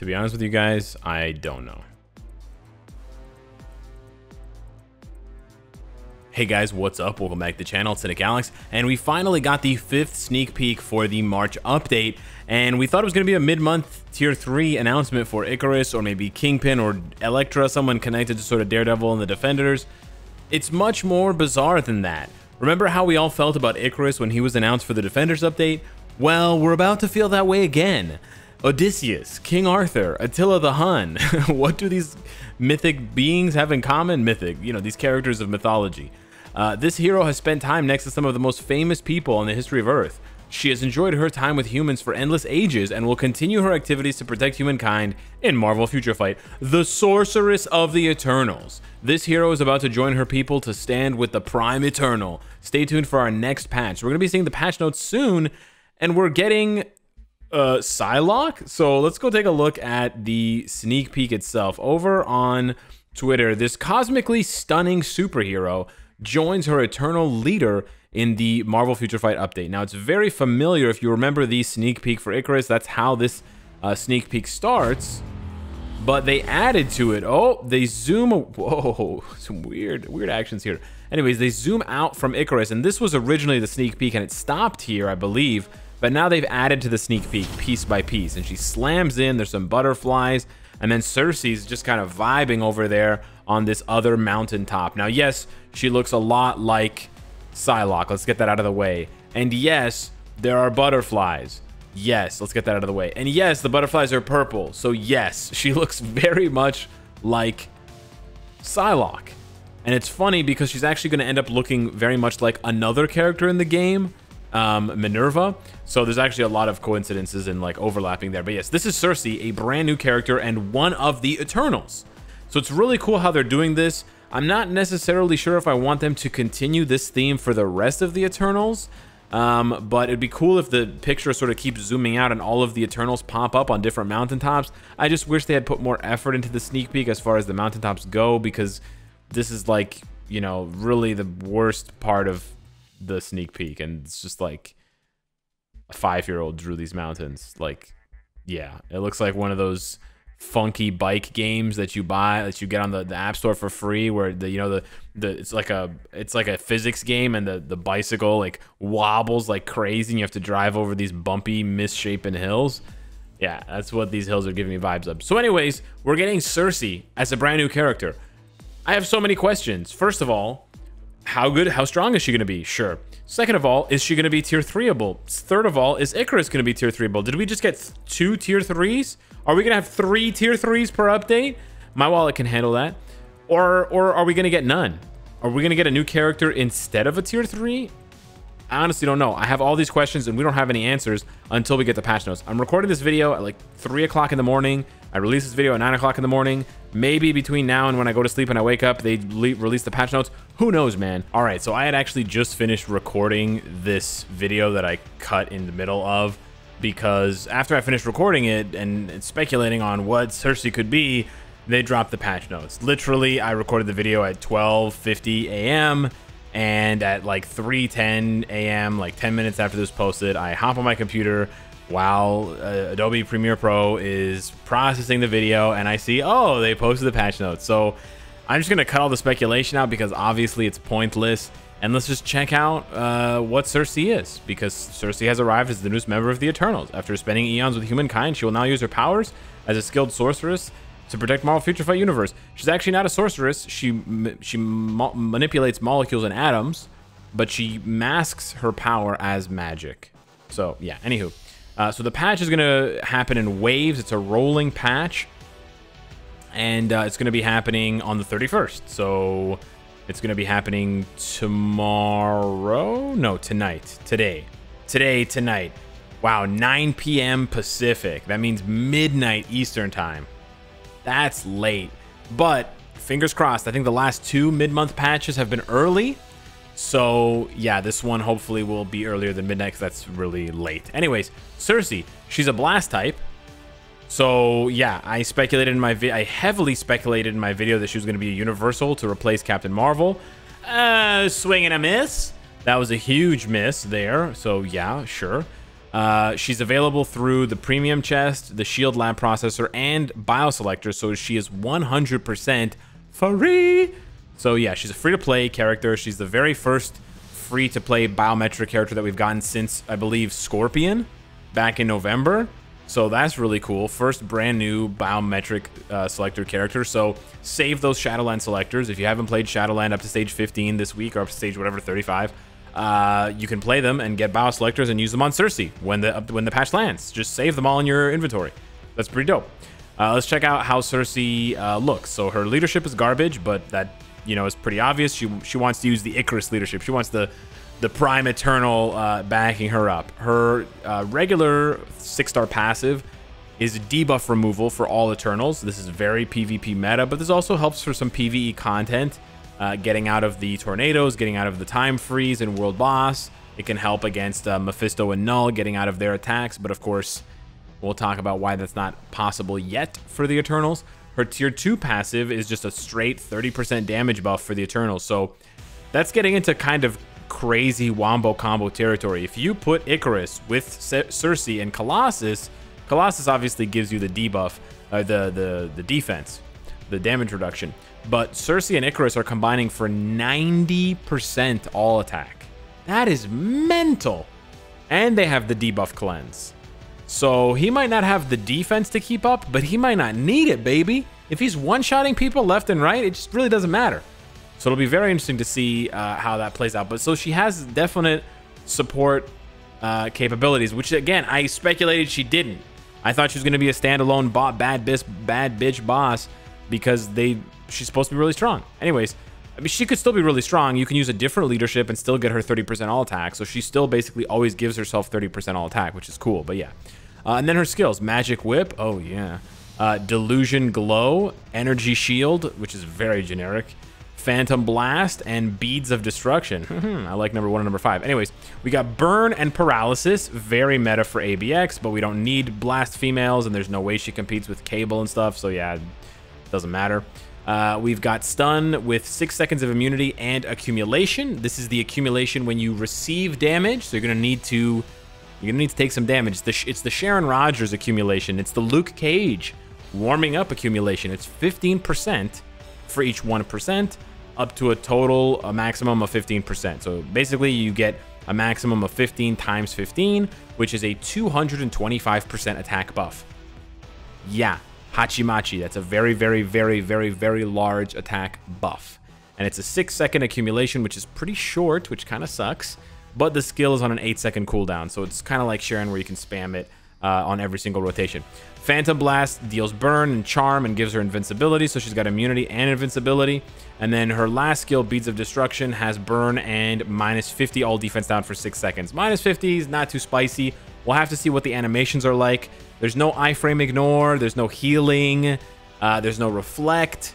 To be honest with you guys, I don't know. Hey guys, what's up? Welcome back to the channel, it's Cynicalex, and we finally got the fifth sneak peek for the March update, and we thought it was going to be a mid-month tier 3 announcement for Icarus, or maybe Kingpin, or Elektra, someone connected to sort of Daredevil and the Defenders. It's much more bizarre than that. Remember how we all felt about Icarus when he was announced for the Defenders update? Well, we're about to feel that way again. Odysseus, King Arthur, Attila the Hun. what do these mythic beings have in common? Mythic, you know, these characters of mythology. Uh, this hero has spent time next to some of the most famous people in the history of Earth. She has enjoyed her time with humans for endless ages and will continue her activities to protect humankind in Marvel Future Fight, the Sorceress of the Eternals. This hero is about to join her people to stand with the Prime Eternal. Stay tuned for our next patch. We're going to be seeing the patch notes soon, and we're getting uh, Psylocke. So let's go take a look at the sneak peek itself. Over on Twitter, this cosmically stunning superhero joins her eternal leader in the Marvel Future Fight update. Now, it's very familiar if you remember the sneak peek for Icarus. That's how this uh, sneak peek starts. But they added to it. Oh, they zoom. Whoa, some weird, weird actions here. Anyways, they zoom out from Icarus, and this was originally the sneak peek, and it stopped here, I believe. But now they've added to the sneak peek piece by piece, and she slams in. There's some butterflies, and then Sersi's just kind of vibing over there on this other mountaintop. Now, yes, she looks a lot like Psylocke. Let's get that out of the way. And yes, there are butterflies. Yes, let's get that out of the way. And yes, the butterflies are purple. So yes, she looks very much like Psylocke. And it's funny because she's actually going to end up looking very much like another character in the game, um, Minerva. So there's actually a lot of coincidences and like overlapping there. But yes, this is Sersi, a brand new character and one of the Eternals. So it's really cool how they're doing this. I'm not necessarily sure if I want them to continue this theme for the rest of the Eternals, um, but it'd be cool if the picture sort of keeps zooming out and all of the Eternals pop up on different mountaintops. I just wish they had put more effort into the sneak peek as far as the mountaintops go, because this is like, you know, really the worst part of the sneak peek, and it's just like a five-year-old drew these mountains. Like, yeah, it looks like one of those funky bike games that you buy that you get on the, the app store for free where the you know the the it's like a it's like a physics game and the the bicycle like wobbles like crazy and you have to drive over these bumpy misshapen hills. Yeah that's what these hills are giving me vibes of. So anyways we're getting Sersi as a brand new character. I have so many questions. First of all how good how strong is she going to be sure second of all is she going to be tier 3able third of all is Icarus going to be tier 3able did we just get two tier 3s are we going to have three tier threes per update? My wallet can handle that. Or, or are we going to get none? Are we going to get a new character instead of a tier three? I honestly don't know. I have all these questions and we don't have any answers until we get the patch notes. I'm recording this video at like 3 o'clock in the morning. I release this video at 9 o'clock in the morning. Maybe between now and when I go to sleep and I wake up, they release the patch notes. Who knows, man? All right, so I had actually just finished recording this video that I cut in the middle of because after I finished recording it and speculating on what Sersi could be, they dropped the patch notes. Literally, I recorded the video at 12:50 a.m. and at like 3:10 a.m., like 10 minutes after this posted, I hop on my computer while uh, Adobe Premiere Pro is processing the video and I see, "Oh, they posted the patch notes." So, I'm just going to cut all the speculation out because obviously it's pointless and let's just check out uh, what Sersi is, because Sersi has arrived as the newest member of the Eternals. After spending eons with humankind, she will now use her powers as a skilled sorceress to protect Marvel Future Fight Universe. She's actually not a sorceress. She she mo manipulates molecules and atoms, but she masks her power as magic. So yeah. Anywho, uh, so the patch is gonna happen in waves. It's a rolling patch, and uh, it's gonna be happening on the 31st. So it's going to be happening tomorrow? No, tonight. Today. Today, tonight. Wow, 9 p.m. Pacific. That means midnight Eastern time. That's late. But fingers crossed. I think the last two mid-month patches have been early. So yeah, this one hopefully will be earlier than midnight because that's really late. Anyways, Sersi, she's a blast type. So yeah, I speculated in my I heavily speculated in my video that she was going to be a Universal to replace Captain Marvel. Uh, swing and a miss. That was a huge miss there. So yeah, sure. Uh, she's available through the premium chest, the shield lab processor, and bioselector, so she is 100% free. So yeah, she's a free-to-play character. She's the very first free-to-play biometric character that we've gotten since, I believe, Scorpion back in November. So that's really cool. First brand new biometric uh, selector character. So save those Shadowland selectors. If you haven't played Shadowland up to stage 15 this week or up to stage whatever 35, uh, you can play them and get bio selectors and use them on Sersi when the when the patch lands. Just save them all in your inventory. That's pretty dope. Uh, let's check out how Sersi uh, looks. So her leadership is garbage, but that you know is pretty obvious. She she wants to use the Icarus leadership. She wants the the Prime Eternal uh, backing her up. Her uh, regular six-star passive is debuff removal for all Eternals. This is very PvP meta, but this also helps for some PvE content, uh, getting out of the tornadoes, getting out of the time freeze and world boss. It can help against uh, Mephisto and Null, getting out of their attacks, but of course, we'll talk about why that's not possible yet for the Eternals. Her tier 2 passive is just a straight 30% damage buff for the Eternals, so that's getting into kind of crazy wombo combo territory. If you put Icarus with Sersi and Colossus, Colossus obviously gives you the debuff, uh, the, the, the defense, the damage reduction. But Sersi and Icarus are combining for 90% all attack. That is mental. And they have the debuff cleanse. So he might not have the defense to keep up, but he might not need it, baby. If he's one-shotting people left and right, it just really doesn't matter. So it'll be very interesting to see uh, how that plays out. But so she has definite support uh, capabilities, which again, I speculated she didn't. I thought she was going to be a standalone bot, bad, bis, bad bitch boss because they she's supposed to be really strong. Anyways, I mean, she could still be really strong. You can use a different leadership and still get her 30% all attack. So she still basically always gives herself 30% all attack, which is cool. But yeah. Uh, and then her skills, Magic Whip. Oh, yeah. Uh, Delusion Glow, Energy Shield, which is very generic. Phantom Blast, and Beads of Destruction. I like number one and number five. Anyways, we got Burn and Paralysis, very meta for ABX, but we don't need Blast females, and there's no way she competes with Cable and stuff, so yeah, it doesn't matter. Uh, we've got Stun with 6 seconds of immunity and Accumulation. This is the accumulation when you receive damage, so you're going to need to... You're to need to take some damage. It's the, it's the Sharon Rogers accumulation. It's the Luke Cage warming up accumulation. It's 15% for each 1% up to a total, a maximum of 15%. So basically you get a maximum of 15 times 15, which is a 225% attack buff. Yeah, Hachimachi, that's a very, very, very, very, very large attack buff. And it's a 6 second accumulation, which is pretty short, which kind of sucks. But the skill is on an 8 second cooldown, so it's kind of like Sharon where you can spam it uh, on every single rotation. Phantom Blast deals burn and charm and gives her invincibility, so she's got immunity and invincibility. And then her last skill, Beads of Destruction, has burn and minus 50 all defense down for 6 seconds. Minus 50 is not too spicy. We'll have to see what the animations are like. There's no iframe ignore, there's no healing, uh, there's no reflect.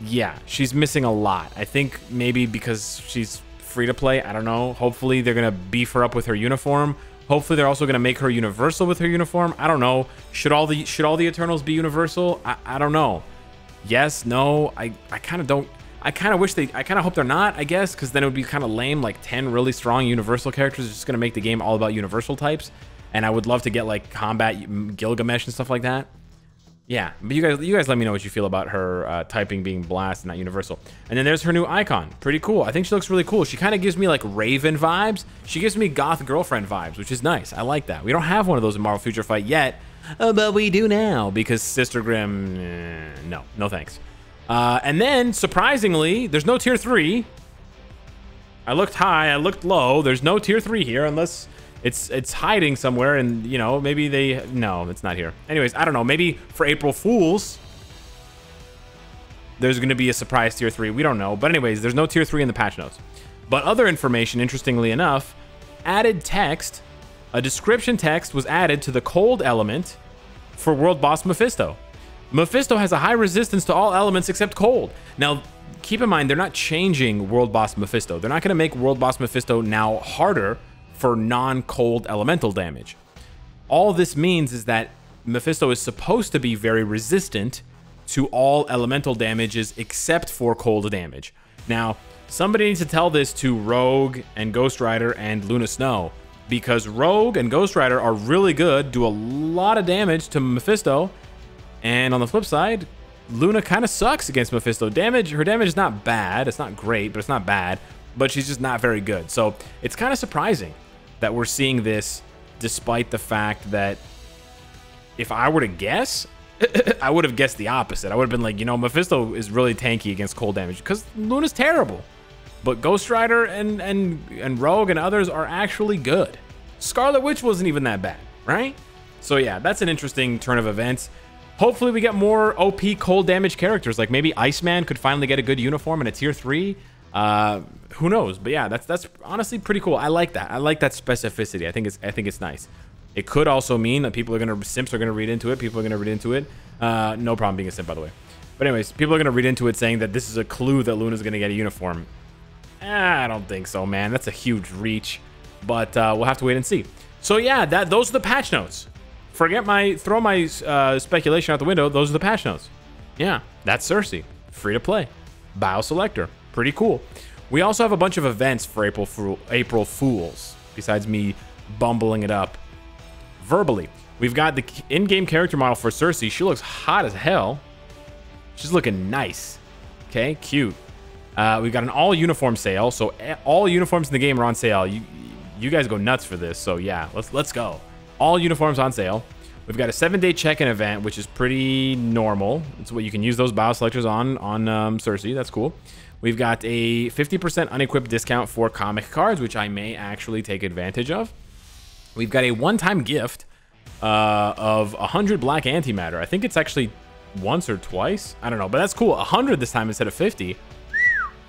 Yeah, she's missing a lot. I think maybe because she's free to play, I don't know. Hopefully they're going to beef her up with her uniform Hopefully they're also going to make her universal with her uniform. I don't know. Should all the should all the Eternals be universal? I, I don't know. Yes, no. I, I kind of don't. I kind of wish they. I kind of hope they're not. I guess because then it would be kind of lame. Like ten really strong universal characters just going to make the game all about universal types. And I would love to get like combat mm, Gilgamesh and stuff like that. Yeah, but you guys, you guys, let me know what you feel about her uh, typing being blast and not universal. And then there's her new icon, pretty cool. I think she looks really cool. She kind of gives me like Raven vibes. She gives me goth girlfriend vibes, which is nice. I like that. We don't have one of those in Marvel Future Fight yet, uh, but we do now because Sister Grimm, eh, no, no thanks. Uh, and then surprisingly, there's no tier three. I looked high, I looked low. There's no tier three here unless it's it's hiding somewhere, and you know maybe they no, it's not here. Anyways, I don't know. Maybe for April Fools, there's going to be a surprise tier three. We don't know. But anyways, there's no tier three in the patch notes. But other information, interestingly enough, added text, a description text was added to the cold element for World Boss Mephisto. Mephisto has a high resistance to all elements except cold. Now, keep in mind, they're not changing World Boss Mephisto. They're not going to make World Boss Mephisto now harder for non-cold elemental damage. All this means is that Mephisto is supposed to be very resistant to all elemental damages except for cold damage. Now, somebody needs to tell this to Rogue and Ghost Rider and Luna Snow. because Rogue and Ghost Rider are really good, do a lot of damage to Mephisto, and on the flip side, Luna kind of sucks against Mephisto. Damage, her damage is not bad. It's not great, but it's not bad. But she's just not very good. So it's kind of surprising that we're seeing this despite the fact that if I were to guess, I would have guessed the opposite. I would have been like, you know, Mephisto is really tanky against cold damage because Luna's terrible. But Ghost Rider and, and, and Rogue and others are actually good. Scarlet Witch wasn't even that bad, right? So yeah, that's an interesting turn of events. Hopefully we get more OP cold damage characters. Like maybe Iceman could finally get a good uniform in a tier 3. Uh, who knows? But yeah, that's that's honestly pretty cool. I like that. I like that specificity. I think it's I think it's nice. It could also mean that people are gonna simps are gonna read into it. People are gonna read into it. Uh, no problem being a simp, by the way. But anyways, people are gonna read into it saying that this is a clue that Luna's gonna get a uniform. Eh, I don't think so, man. That's a huge reach. But uh, we'll have to wait and see. So yeah, that those are the patch notes. Forget my throw my uh, speculation out the window. Those are the patch notes. Yeah, that's Sersi. Free to play. Bio selector. Pretty cool. We also have a bunch of events for April Fool April Fools. Besides me bumbling it up verbally. We've got the in-game character model for Sersi. She looks hot as hell. She's looking nice. Okay, cute. Uh, we've got an all uniform sale. So all uniforms in the game are on sale. You you guys go nuts for this. So yeah, let's let's go. All uniforms on sale. We've got a seven-day check-in event, which is pretty normal. It's what you can use those bio selectors on on um, Sersi. That's cool. We've got a 50% unequipped discount for comic cards, which I may actually take advantage of. We've got a one-time gift uh, of 100 black antimatter. I think it's actually once or twice. I don't know, but that's cool. 100 this time instead of 50.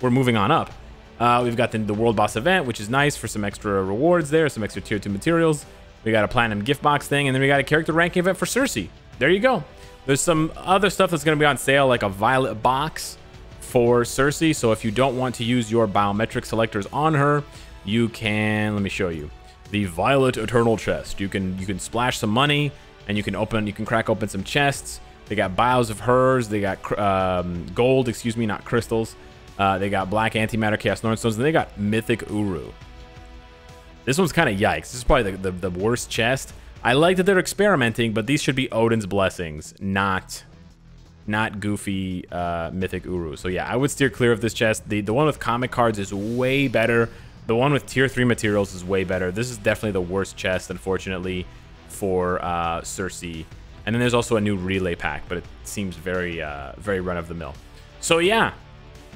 We're moving on up. Uh, we've got the, the World Boss event, which is nice for some extra rewards there, some extra tier 2 materials. We got a platinum gift box thing, and then we got a character ranking event for Sersi. There you go. There's some other stuff that's going to be on sale, like a violet box for Sersi. So if you don't want to use your biometric selectors on her, you can, let me show you, the Violet Eternal Chest. You can you can splash some money, and you can open, you can crack open some chests. They got bios of hers. They got um, gold, excuse me, not crystals. Uh, they got black antimatter chaos nornstones, and they got mythic uru. This one's kind of yikes. This is probably the, the, the, worst chest. I like that they're experimenting, but these should be Odin's blessings, not not goofy uh, mythic uru. So yeah, I would steer clear of this chest. The the one with comic cards is way better. The one with tier three materials is way better. This is definitely the worst chest, unfortunately, for uh, Sersi. And then there's also a new relay pack, but it seems very uh, very run of the mill. So yeah,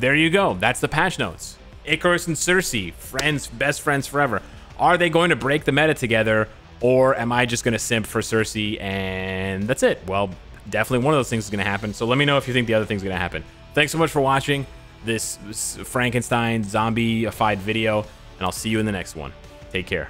there you go. That's the patch notes. Icarus and Sersi, friends, best friends forever. Are they going to break the meta together, or am I just going to simp for Sersi and that's it? Well, definitely one of those things is going to happen. So let me know if you think the other thing's going to happen. Thanks so much for watching this Frankenstein zombie-ified video, and I'll see you in the next one. Take care.